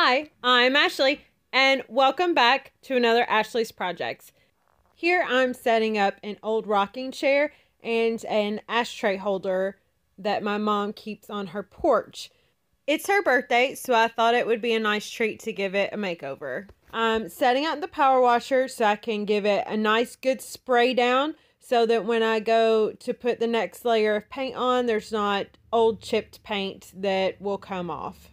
Hi, I'm Ashley, and welcome back to another Ashley's Projects. Here I'm setting up an old rocking chair and an ashtray holder that my mom keeps on her porch. It's her birthday, so I thought it would be a nice treat to give it a makeover. I'm setting up the power washer so I can give it a nice good spray down so that when I go to put the next layer of paint on, there's not old chipped paint that will come off.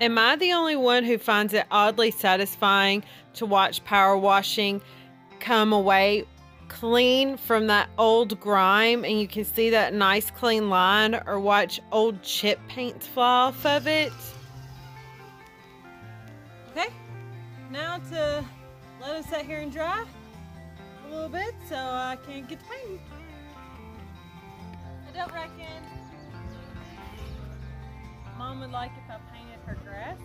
Am I the only one who finds it oddly satisfying to watch power washing come away clean from that old grime and you can see that nice clean line or watch old chip paint fly off of it? Okay, now to let it sit here and dry a little bit so I can get to painting. I don't reckon Mom would like if I painted her grass,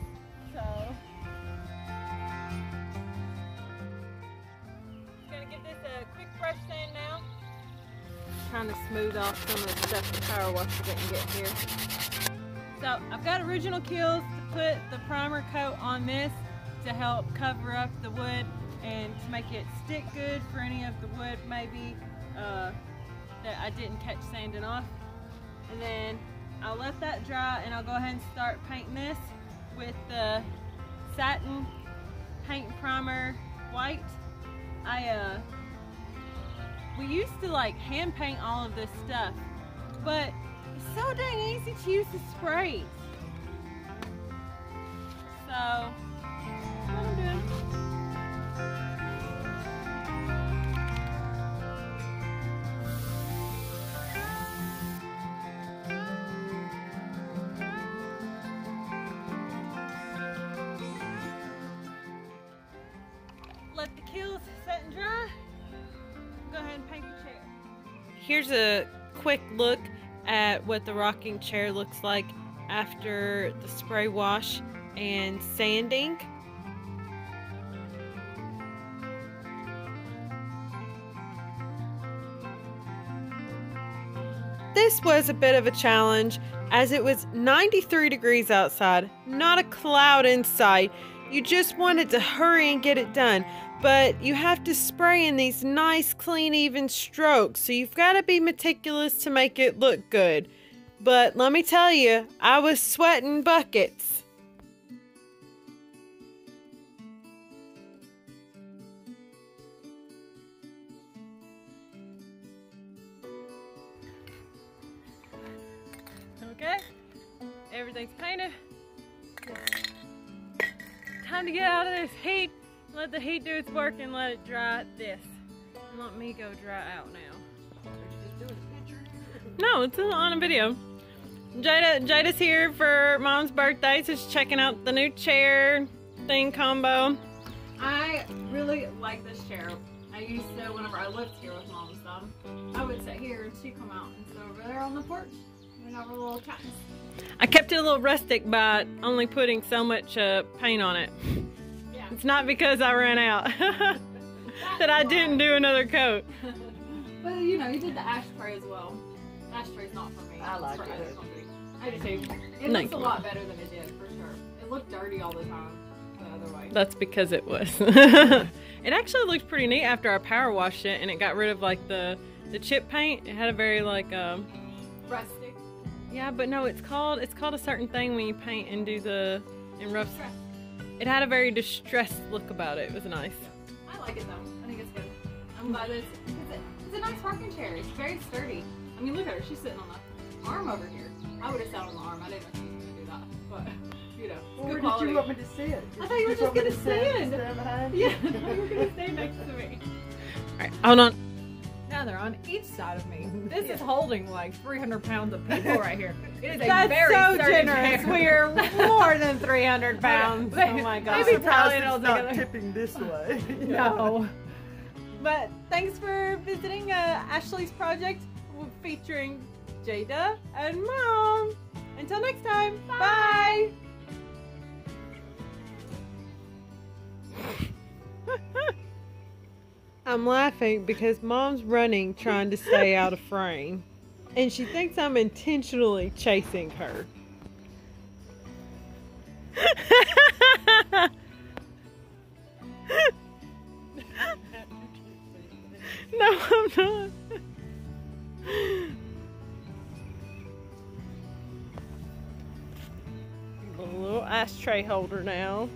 so. Gonna give this a quick brush sand now. Trying to smooth off some of the stuff the power washer didn't get here. So I've got original Kilz to put the primer coat on this to help cover up the wood and to make it stick good for any of the wood maybe uh, that I didn't catch sanding off. And then I'll let that dry and I'll go ahead and start painting this with the satin paint primer white. I uh we used to like hand paint all of this stuff, but it's so dang easy to use the sprays. Here's a quick look at what the rocking chair looks like after the spray wash and sanding. This was a bit of a challenge as it was 93 degrees outside, not a cloud in sight. You just wanted to hurry and get it done, but you have to spray in these nice, clean, even strokes, so you've got to be meticulous to make it look good. But let me tell you, I was sweating buckets. Okay, everything's painted. Time to get out of this heat. Let the heat do its work and let it dry this. And let me go dry out now. No, it's on a video. Jada, Jada's here for mom's birthday, so she's checking out the new chair thing combo. I really like this chair. I used to, whenever I lived here with mom and stuff, I would sit here and she'd come out and sit over there on the porch. We'd have a little chat. I kept it a little rustic by only putting so much uh, paint on it. Yeah. It's not because I ran out that I didn't do another coat. But you know, you did the ashtray as well. The ashtray's not for me. I like it. other company. I do too. It Thank looks you. a lot better than it did, for sure. It looked dirty all the time the other way. That's because it was. it actually looked pretty neat after I power washed it and it got rid of like the the chip paint. It had a very like um Rustic. yeah, but no, it's called it's called a certain thing when you paint and do the in rough. Distress. It had a very distressed look about it. It was nice. I like it though. I think it's good. I'm glad that it's, it's, a, it's a nice rocking chair. It's very sturdy. I mean, look at her. She's sitting on the arm over here. I would have sat on the arm. I didn't know she was going to do that. But, you know, it's Well, good where quality. did you want me to sit? I thought you were just gonna sit and stand. stand behind Yeah, you? I thought you were going to stay next to me. Alright, hold on. Now they're on each side of me. This is holding like 300 pounds of people right here. It is a That's very so generous. chair. We're more than 300 pounds. Oh my gosh. Maybe god. tally Surprised it all it's not tipping this way. No. But thanks for visiting uh, Ashley's project featuring Jada and Mom. Until next time, bye. I'm laughing because mom's running trying to stay out of frame. And she thinks I'm intentionally chasing her. no, I'm not. A little ashtray holder now.